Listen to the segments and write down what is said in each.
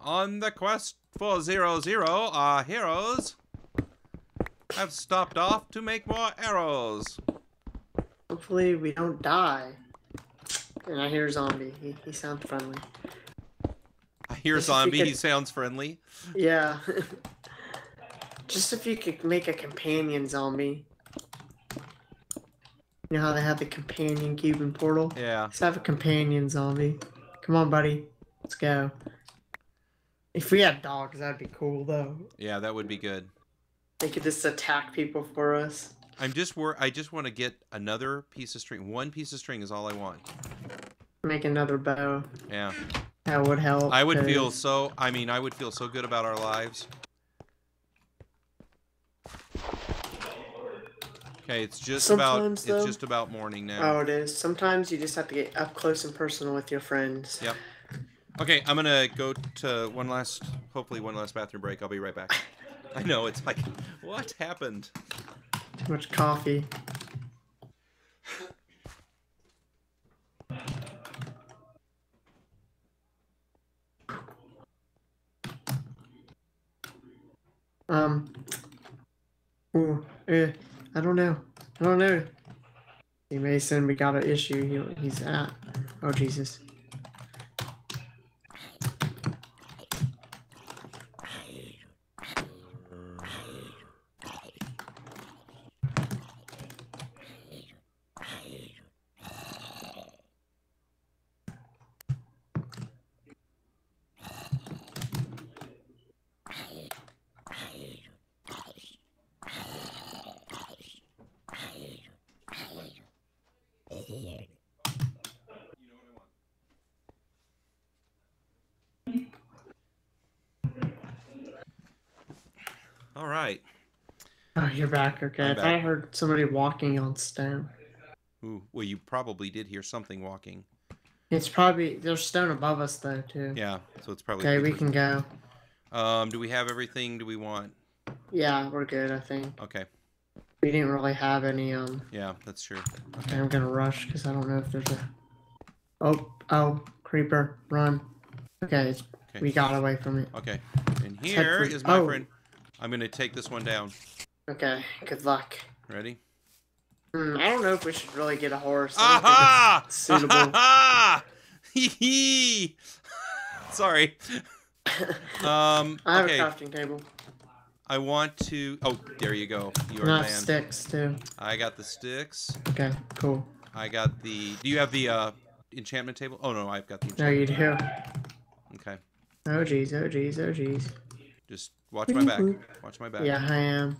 On the quest for Zero Zero, our heroes have stopped off to make more arrows. Hopefully we don't die. And I hear a zombie. He, he sounds friendly. I hear Yes, if we zombie, he sounds friendly. Yeah. Just if you could make a companion zombie. You know how they have the companion cube in Portal? Yeah. Let's have a companion zombie. Come on, buddy. Let's go. If we had dogs, that'd be cool, though. Yeah, that would be good. They could just attack people for us. I'm just wor- I just want to get another piece of string. One piece of string is all I want. Make another bow. Yeah. That would help. I would feel so I mean, I would feel so good about our lives. Okay, it's just about Sometimes, it's just about morning now. Oh, it is. Sometimes you just have to get up close and personal with your friends. Yep. Okay, I'm gonna go to one last, hopefully one last bathroom break. I'll be right back. I know it's like, what happened? Too much coffee. Um. Ooh, eh, I don't know. I don't know. Hey Mason, we got an issue. He, he's at. Oh Jesus. All right. Oh, you're back. Okay. I'm I back. heard somebody walking on stone. Ooh, well, you probably did hear something walking. It's probably there's stone above us though too. Yeah, so it's probably. Okay, we can go. Um, do we have everything? Do we want? Yeah, we're good. I think Okay. we didn't really have any. Um, Yeah, that's true. okay, I'm gonna rush because I don't know if there's a. Oh, oh, creeper, run! Okay, it's, Okay. we got away from it. Okay. And here is my oh. friend. I'm gonna take this one down. Okay, good luck. Ready? Hmm, I don't know if we should really get a horse. I don't think Aha! suitable. Aha! Hee hee! Sorry. Um. I have okay. a crafting table. I want to. Oh, there you go. You are Not man. sticks too. I got the sticks. Okay, cool. I got the. Do you have the uh enchantment table? Oh no, I've got the. Enchantment. you do. Okay. Oh jeez, oh jeez, oh jeez. Just watch my back. Watch my back. Yeah, I am.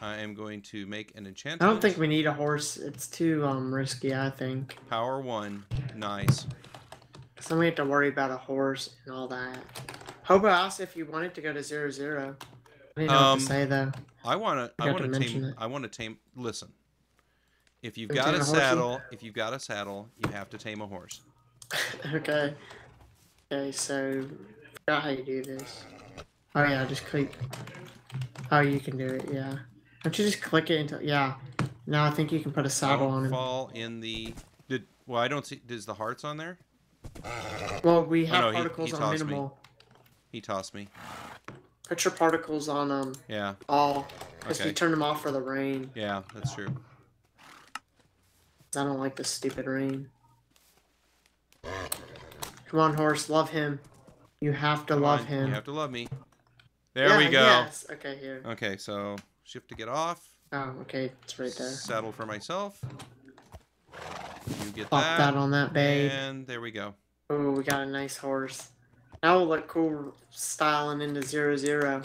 I am going to make an enchantment. I don't think we need a horse. It's too um risky. I think. Power one. Nice. So we have to worry about a horse and all that. Hobo asked if you wanted to go to zero zero. I didn't know what Um, to say though. I want to. I Forgot want to to tame. it. I want to tame. Listen. If you've Wanna got a a saddle, if you've got a saddle, you have to tame a horse. okay. Okay, so forgot how you do this. Oh yeah, just click. Oh, you can do it. Yeah. Don't you just click it until? Yeah. Now I think you can put a saddle on Don't him. fall in the. Did well? I don't see. Does the hearts on there? Well, we Oh, have no, particles he on tossed me. minimal. He tossed me. Put your particles on um Yeah. all. Because Okay. we turn them off for the rain. Yeah, that's true. I don't like the stupid rain. Come on, horse, love him. You have to Come love on, him. You have to love me. There Yeah, we go. Yes. Okay, here. Okay, so shift to get off. Oh, okay, it's right there. Saddle for myself. You get Pop that. that on that babe. And there we go. Oh, we got a nice horse. That will look cool styling into zero zero.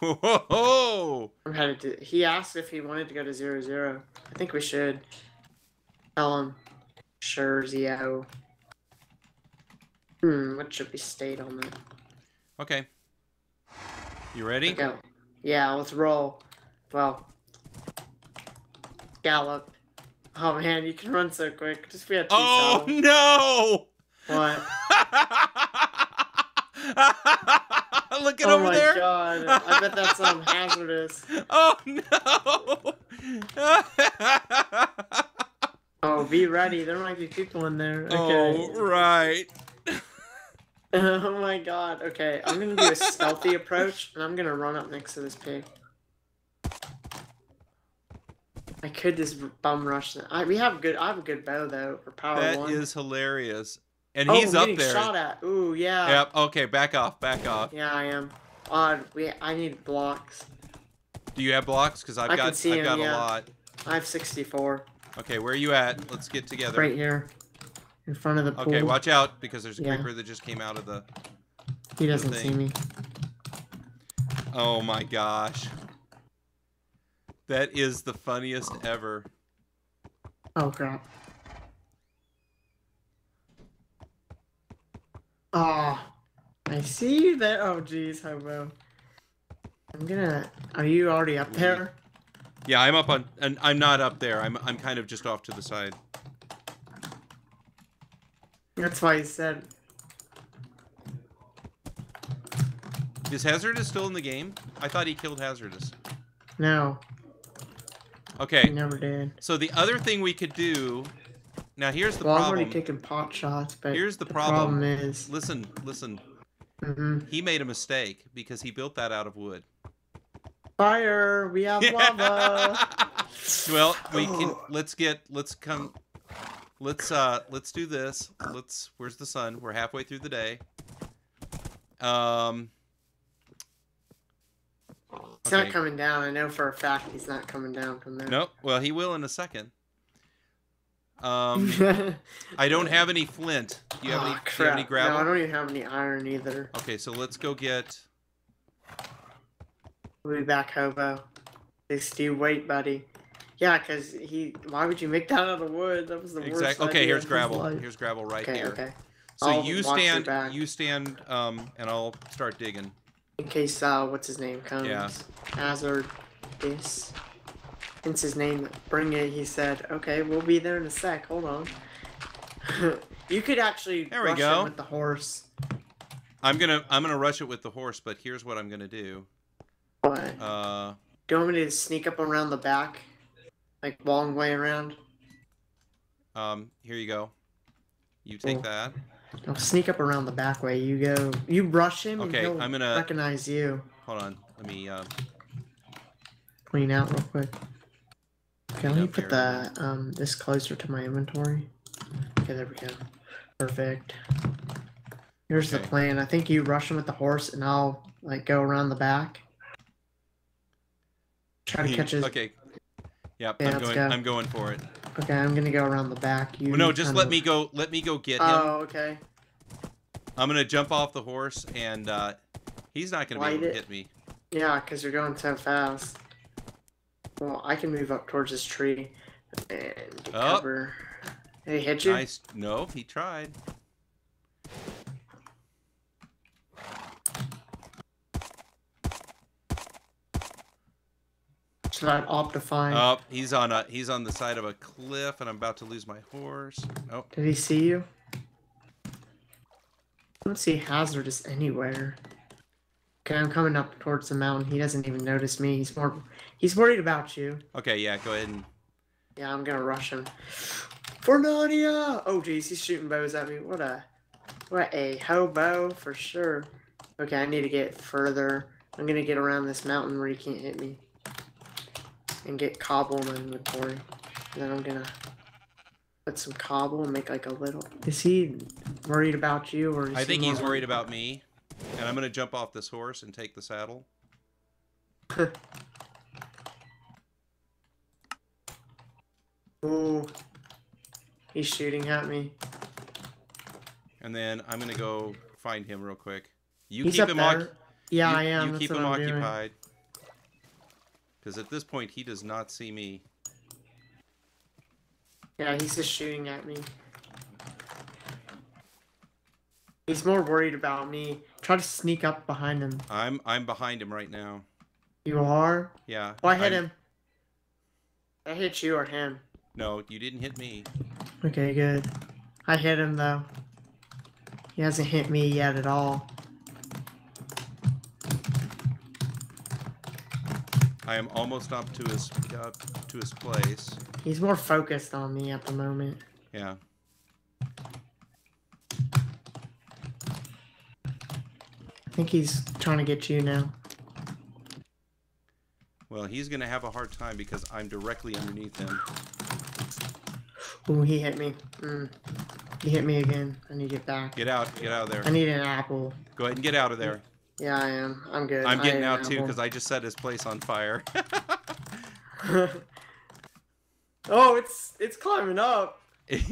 Ho ho ho! I'm headed to. He asked if he wanted to go to zero zero. I think we should. Tell him. Sure, Zio. Hmm, what should be state on that? Okay. You ready? Go. Yeah, let's roll. Well, gallop. Oh man, you can run so quick. Just we had two Oh no! What? Look at oh over my there. god! I bet that's um hazardous. Oh no! Oh, be ready. There might be people in there. Okay. Oh Okay. right. Oh my god. Okay, I'm gonna do a stealthy approach, and I'm gonna run up next to this pig. I could just bum rush them. I, we have good. I have a good bow though for power That one. is hilarious. And oh, he's up getting there. shot at. Ooh, yeah. Yep. Okay, back off. Back off. Yeah, I am. Odd. We. I need blocks. Do you have blocks? Because I've I got I've him, got yeah. a lot. I have 64 Okay, where are you at? Let's get together. right here, in front of the pool. Okay, watch out because there's a Yeah. creeper that just came out of the. He doesn't thing. see me. Oh my gosh. That is the funniest ever. Oh crap. Oh, I see you there. Oh jeez, hobo. I'm gonna. Are you already up there? Yeah, I'm up on, and I'm not up there. I'm I'm kind of just off to the side. That's why he said. Is Hazardous still in the game? I thought he killed Hazardous. No, he Okay, never did. so the other thing we could do. Now here's the well, I'm problem. already taking pot shots, but Here's the the problem. problem is. Listen, listen. Mm -hmm. He made a mistake because he built that out of wood. Fire! We have lava. well, we can. Let's get. Let's come. Let's uh. Let's do this. Let's. Where's the sun? We're halfway through the day. Um. He's Okay. not coming down. I know for a fact he's not coming down from there. Nope. Well, he will in a second. Um. I don't have any flint. Do you have any? Aw, Do you have any crap. No, I don't even have any iron either. Okay, so let's go get. We'll be back, hobo. Just you wait, buddy. Yeah, cause he. Why would you make that out of wood? That was the worst. Okay, idea here's gravel. life. Here's gravel right okay, here. okay. So I'll you stand. back. You stand. Um, and I'll start digging. In case uh, what's his name comes. Yeah. Hazard. This. Hence his name. Bring it. He said, "Okay, we'll be there in a sec. Hold on." you could actually There we go. him with the horse. I'm gonna. I'm gonna rush it with the horse, but here's what I'm gonna do. What? Uh. Do you want me to sneak up around the back, like long way around? Um, here you go. You take Cool. that. I'll sneak up around the back way. You go. You brush him. Okay, and he'll I'm gonna- recognize you. Hold on. Let me. Uh, Clean out real quick. Okay, let me put here. the um this closer to my inventory. Okay, there we go. Perfect. Here's the plan. I think you rush him with the horse, and I'll like go around the back. Try to catch his. Okay, Okay. Yep. Yeah, I'm going. go. I'm going for it. Okay, I'm gonna go around the back. You Well, no, just let of- me go. Let me go get him. Oh, okay. I'm gonna jump off the horse, and uh, he's not gonna be able to hit me. Yeah, because you're going so fast. Well, I can move up towards this tree and Oh. cover. Did he hit you? Nice. No, he tried. Should I optify? Oh, he's on a. He's on the side of a cliff, and I'm about to lose my horse. Oh, Did he see you? I don't see hazardous anywhere. Okay, I'm coming up towards the mountain. He doesn't even notice me. He's more. He's worried about you. okay. Yeah. Go ahead and. Yeah, I'm gonna rush him. For Nadia! Oh jeez, he's shooting bows at me. What a, what a hobo for sure. Okay, I need to get further. I'm gonna get around this mountain where he can't hit me, and get cobble in my inventory. And then I'm gonna put some cobble and make like a little. Is he worried about you or? Is I he think more he's worried about me, and I'm gonna jump off this horse and take the saddle. Ooh, he's shooting at me. And then I'm gonna go find him real quick. You he's keep up him there. oc- yeah, you, I am. You That's keep what him I'm doing. occupied. Because at this point, he does not see me. Yeah, he's just shooting at me. He's more worried about me. Try to sneak up behind him. I'm I'm behind him right now. You are? Yeah. Oh, I hit I'm- him. I hit you or him. No, you didn't hit me. Okay, good. I hit him though. He hasn't hit me yet at all. I am almost up to his up to his place. He's more focused on me at the moment. Yeah. I think he's trying to get you now. Well, he's gonna have a hard time because I'm directly underneath him. Ooh, he hit me. Mm. He hit me again. I need to get back. Get out, get out of there. I need an apple. Go ahead and get out of there. Yeah, I am. I'm good. I'm getting ate out too because I just set his place on fire. oh, it's it's climbing up. I'm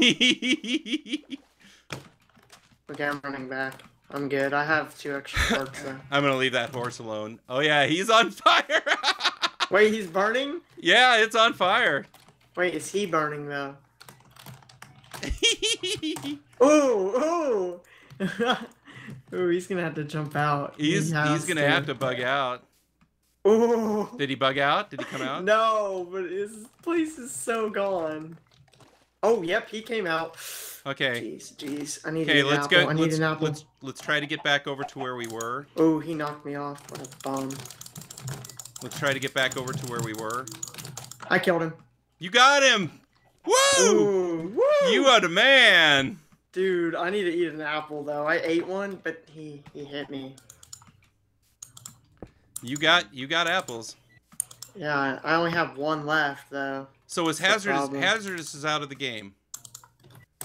Okay, I'm running back. I'm good. I have two extra parts though. I'm gonna leave that horse alone. Oh yeah, he's on fire. Wait, he's burning? yeah, it's on fire. Wait, is he burning though? Ooh, ooh. Ooh, he's gonna have to jump out. He's has he's gonna have to bug out. Ooh. Did he bug out? Did he come out? No, but his place is so gone. Oh, yep, he came out. Okay. Jeez, jeez. I need Okay, an let's apple. go. I need Let's, an apple. let's let's try to get back over to where we were. Oh, he knocked me off. What a bum. Let's try to get back over to where we were. I killed him. You got him! Woo! Ooh, woo! You are the man! Dude, I need to eat an apple though. I ate one, but he he hit me. You got you got apples. Yeah, I only have one left though. So is hazardous hazardous is out of the game.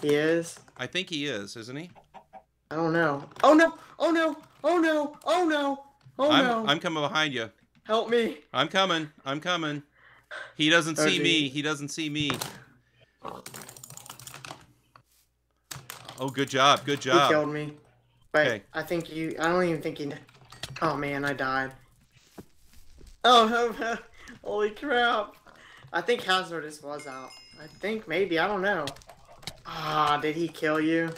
He is. I think he is, isn't he? I don't know. Oh no! Oh no! Oh no! Oh no! Oh I'm no! I'm coming behind you. Help me! I'm coming. I'm coming. He doesn't Oh, see me. He doesn't see me. Oh, good job. Good job. He killed me. But Okay. I think you. I don't even think he. Oh man, I died. Oh, holy crap! I think Hazardous was out. I think maybe. I don't know. Ah, did he kill you?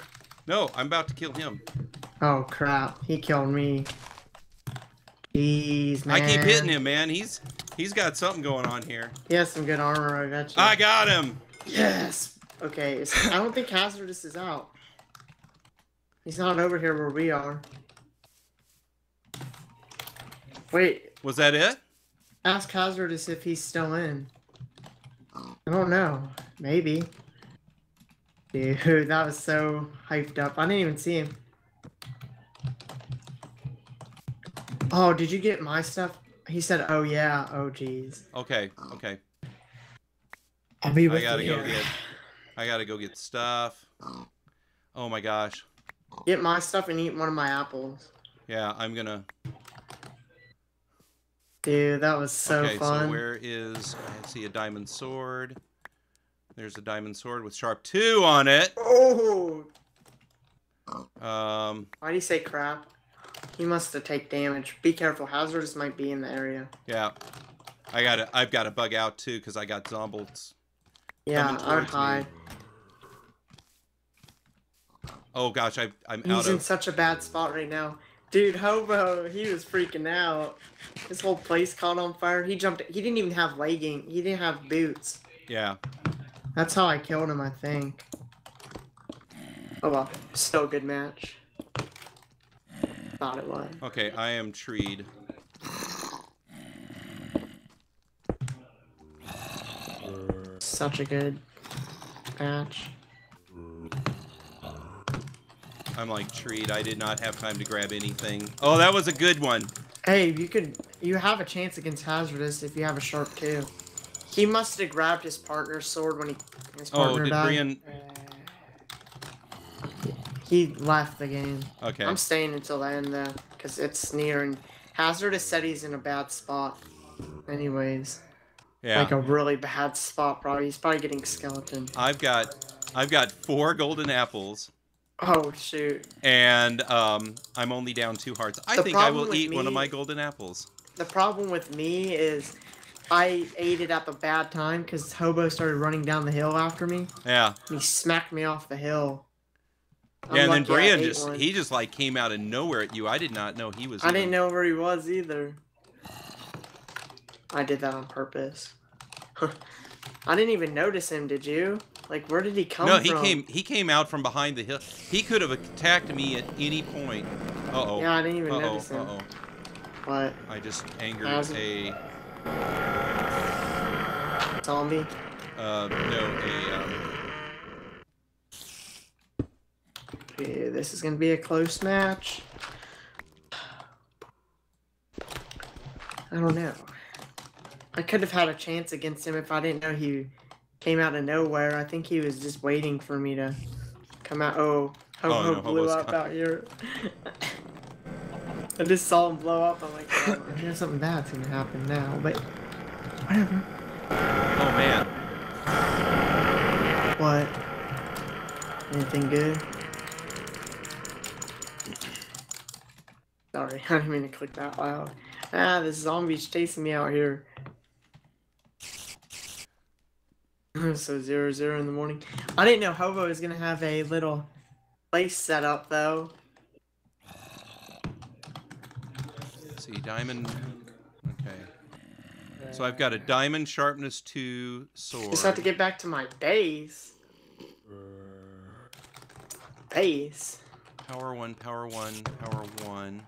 No, I'm about to kill him. Oh crap! He killed me. Jeez, man. I keep hitting him, man. He's he's got something going on here. He has some good armor. I bet you. I got him. Yes. Okay. I don't think Hazardous is out. He's not over here where we are. Wait. Was that it? Ask Hazardous if he's still in. I don't know. Maybe. Dude, that was so hyped up. I didn't even see him. Oh, did you get my stuff? He said, "Oh yeah." Oh jeez. Okay. Okay. I'll be I gotta you. go get. I gotta go get stuff. Oh my gosh. Get my stuff and eat one of my apples. Yeah, I'm gonna. Dude, that was so okay, fun. so where is? I see a diamond sword. There's a diamond sword with sharp two on it. Oh, Um, why do you say crap? He must have take damage. Be careful, Hazards might be in the area. yeah. I gotta. I've got to bug out too because I got zombles. Yeah, I'm high. me. Oh gosh, I, I'm He's out in of. such a bad spot right now. Dude, Hobo, he was freaking out. His whole place caught on fire. He jumped. He didn't even have legging. He didn't have boots. Yeah. That's how I killed him, I think. Oh well, still a good match. Thought it was. Okay, I am treed. Such a good match. I'm like treed. I did not have time to grab anything. Oh, that was a good one. Hey, you could you have a chance against Hazardous if you have a sharp two. He must have grabbed his partner's sword when he his Oh, partner did died. Brian? Uh, he left the game. Okay. I'm staying until the end though, because it's near and Hazardous said he's in a bad spot. Anyways, Yeah. like a really bad spot. Probably he's probably getting skeleton. I've got, I've got four golden apples, Oh shoot! and um, I'm only down two hearts. I The think I will eat one of my golden apples. The problem with me is. I ate it at the bad time because Hobo started running down the hill after me. Yeah. And he smacked me off the hill. I'm Yeah, and then Brian just one. he just like came out of nowhere at you. I did not know he was. I even- didn't know where he was either. I did that on purpose. I didn't even notice him, did you? Like, where did he come from? No, from? he came. He came out from behind the hill. He could have attacked me at any point. Uh oh. Yeah, I didn't even Uh oh. notice Uh oh. What? I just angered a. Zombie. Uh, no, a um, Yeah, this is gonna be a close match. I don't know. I could have had a chance against him if I didn't know he came out of nowhere. I think he was just waiting for me to come out. Oh, Hobo Oh, no, blew up come- out here. I just saw him blow up. I'm like, oh, there's something bad's gonna happen now, but whatever. oh man, What? Anything good? Sorry, I didn't mean to click that loud. Ah, this zombie's chasing me out here. so zero zero in the morning. I didn't know Hobo was gonna have a little place set up though. Let's see, diamond. Okay, so I've got a diamond sharpness two sword. Just have to get back to my base. Base. Power one, power one, power one.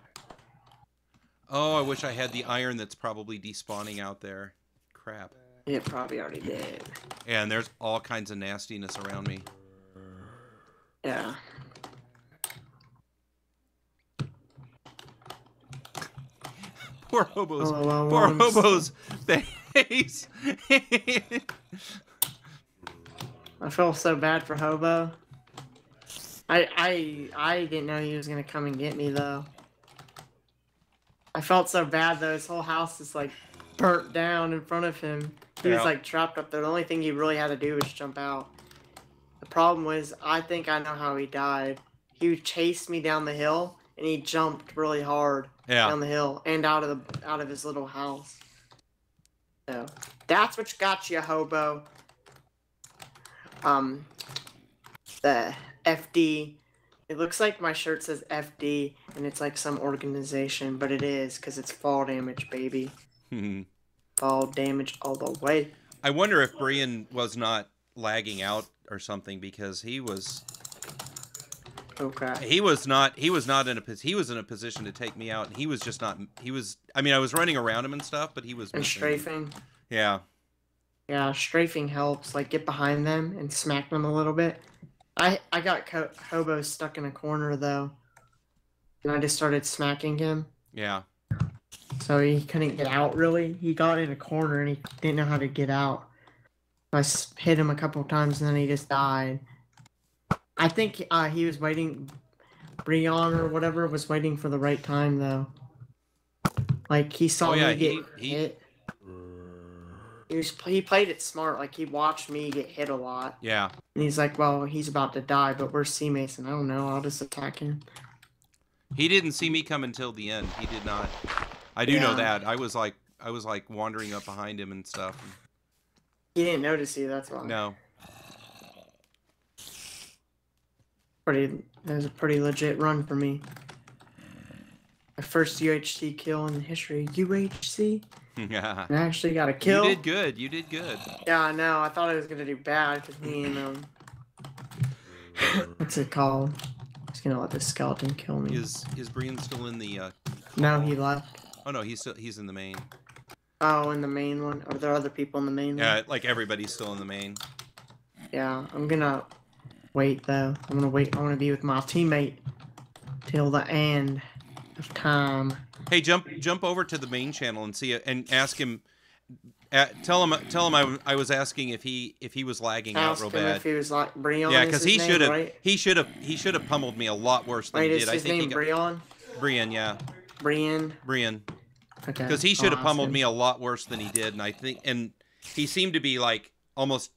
Oh, I wish I had the iron that's probably despawning out there. Crap. It probably already did. And there's all kinds of nastiness around me. Yeah. Poor hobos. Well, Poor I'm hobos face. I feel so bad for Hobo. I I I didn't know he was gonna come and get me though. I felt so bad though. His whole house is like burnt down in front of him. He was like trapped up there. The only thing he really had to do was jump out. The problem was, I think I know how he died. He chased me down the hill and he jumped really hard yeah. down the hill and out of the out of his little house. So that's what got you, hobo. Um, the FD. It looks like my shirt says FD, and it's like some organization, but it is because it's fall damage, baby. Fall damage all the way. I wonder if Brian was not lagging out or something because he was Okay. he was not he was not in a he was in a position to take me out and he was just not he was I mean I was running around him and stuff but he was And missing. strafing. Yeah. Yeah, strafing helps. Like get behind them and smack them a little bit. I I got co- hobo stuck in a corner though, and I just started smacking him. Yeah. So he couldn't get out really. He got in a corner and he didn't know how to get out. I hit him a couple of times and then he just died. I think uh, he was waiting. Brion or whatever was waiting for the right time though. Like he saw Oh, yeah, me get he- he- hit. He was he played it smart. Like he watched me get hit a lot, Yeah. and he's like, "Well, he's about to die, but we're C Mason. I don't know. I'll just attack him." He didn't see me come until the end. He did not. I do know that. I was like I was like wandering up behind him and stuff. He didn't notice you. That's why. No. Pretty. That was a pretty legit run for me. My first UHC kill in the history. UHC. Yeah. I actually got a kill. You did good. You did good. Yeah, I know. I thought I was gonna do bad because me and um, what's it called? Just gonna let the skeleton kill me. Is is Brian still in the uh No, he left. Oh no, he's still he's in the main. Oh, in the main one. Are there other people in the main one? Yeah, like everybody's still in the main. Yeah, I'm gonna wait though. I'm gonna wait. I want to be with my teammate till the end of time. Hey, jump jump over to the main channel and see it and ask him. Uh, tell him tell him I, I was asking if he if he was lagging out Ask real him bad. if he was like Brion. Yeah, because he should have Right? he should have he should have pummeled me a lot worse than Wait, he is did. I his think he name got Brion? Brian, yeah, Brian. Brian, Okay. because he should have ask pummeled me a lot worse than he did, and I think and he seemed to be like almost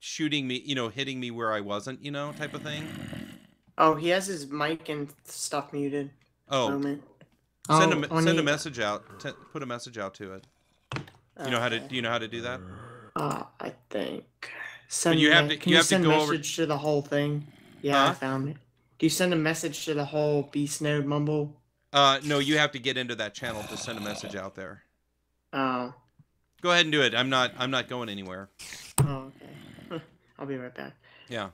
shooting me, you know, hitting me where I wasn't, you know, type of thing. Oh, he has his mic and stuff muted. Oh, Moment. send Oh, a send a message out. T- put a message out to it. You know how to do you know how to do that? Uh, I think. Send you have to- Can you you, have to send go a over- message to the whole thing? Yeah, I found it. Do you send a message to the whole Beast Node Mumble? Uh, no, you have to get into that channel to send a message out there. Oh. Go ahead and do it. I'm not. I'm not going anywhere. Oh, okay. I'll be right back. Yeah.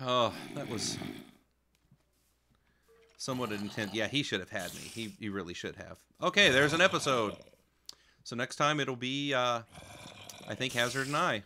Oh, that was somewhat intense. Yeah, he should have had me. He, he really should have. Okay, there's an episode. So next time it'll be, uh, I think, Hazard and I.